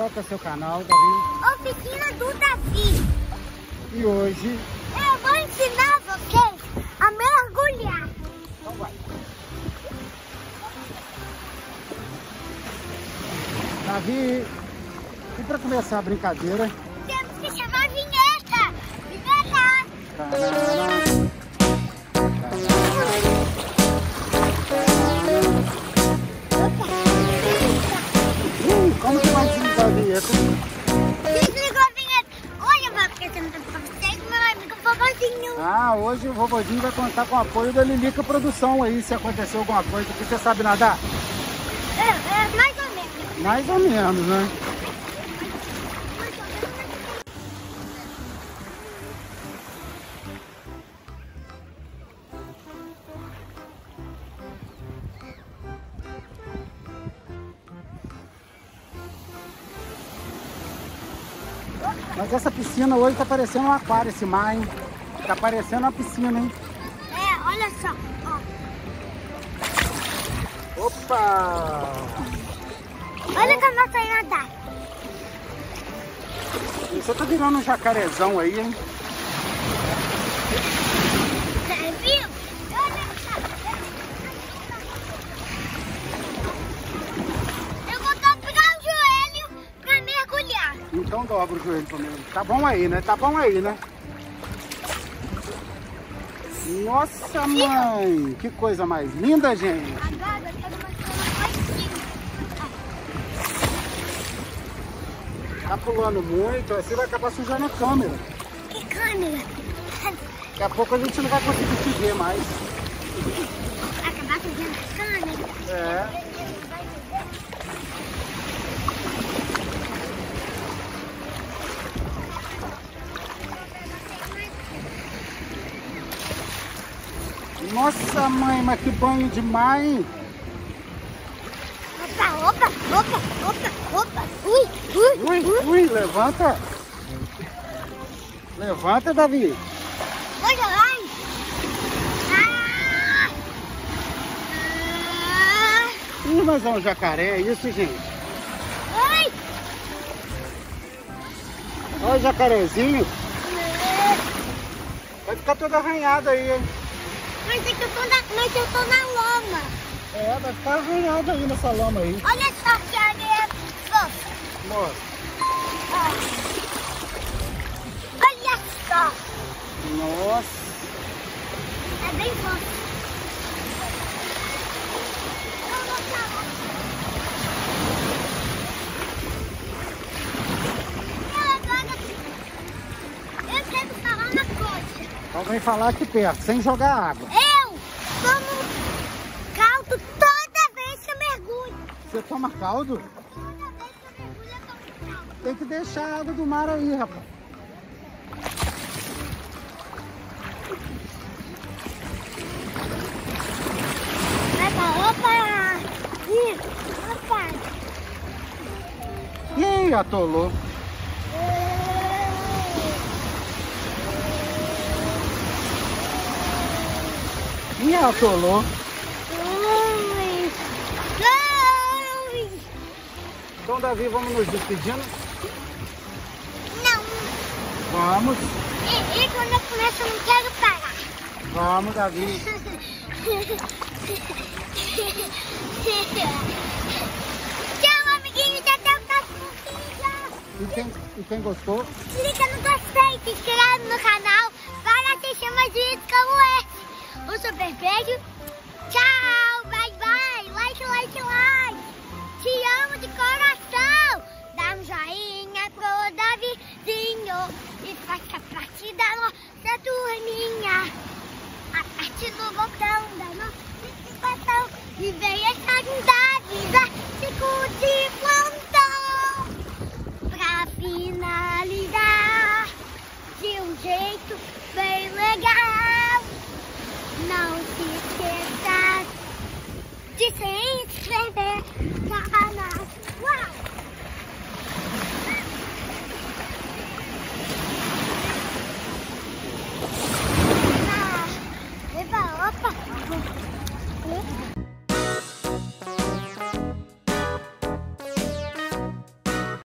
Qual é o seu canal, Davi? Oficina do Davi. E hoje... Eu vou ensinar vocês a mergulhar. Então vai. Davi, e para começar a brincadeira... Temos que chamar a vinheta. Vinheta. Hum, Ah, hoje o vovozinho vai contar com o apoio da Lilica Produção aí, se acontecer alguma coisa. Porque você sabe nadar? É, é, mais ou menos. Mais ou menos, né? Mas essa piscina hoje tá parecendo um aquário, esse mar, hein? Tá parecendo uma piscina, hein? É, olha só. Ó. Opa! Olha como eu sei nadar. Você tá virando um jacarezão aí, hein? O joelho pra. Então dobra o joelho comigo. Tá bom aí, né? Tá bom aí, né? Nossa, mãe! Que coisa mais linda, gente! Agora eu quero. Tá pulando muito, assim vai acabar sujando a câmera. Que câmera. Daqui a pouco a gente não vai conseguir te ver mais. Acabar fazendo a câmera. É. Nossa, mãe, mas que banho demais! Opa, opa, opa, opa, opa. Ui, ui, Ui, ui. ui, levanta! Levanta, Davi! Olha lá. Ah! Ah! Ih, mas é um jacaré, é isso, gente? Ai! Olha o jacarezinho. Vai ficar todo arranhado aí, hein? Mas é que eu tô na, mas eu tô na lama. É, vai ficar arranhado aí nessa lama aí. Olha só que areia fofa. Mostra. Ó. Olha só. Nossa. É bem fofa. Eu vou pra lá. E agora, Eu quero falar uma coisa. Então vem falar aqui perto, sem jogar água. Eu tomo caldo toda vez que eu mergulho. Você toma caldo? Toda vez que eu mergulho, eu tomo caldo. Tem que deixar a água do mar aí, rapaz. Opa, opa! Ih, opa! Ih, atolou. Ih, atolou. Então, Davi, vamos nos despedindo? Não, Vamos. e, e quando eu começo eu não quero parar. Vamos, Davi. Tchau, amiguinhos, até o próximo vídeo. E quem, e quem gostou, Clica no gostei, se inscreve no canal para assistir mais vídeos como esse. Um super beijo. Tchau, bye bye. Like, like, like. Te amo de coração. Dá um joinha pro Davizinho e faça parte da nossa turminha. Aperte do botão da notificação e venha estar da vida. Fico de plantão pra finalizar de um jeito bem legal. Não se esqueça de se inscrever no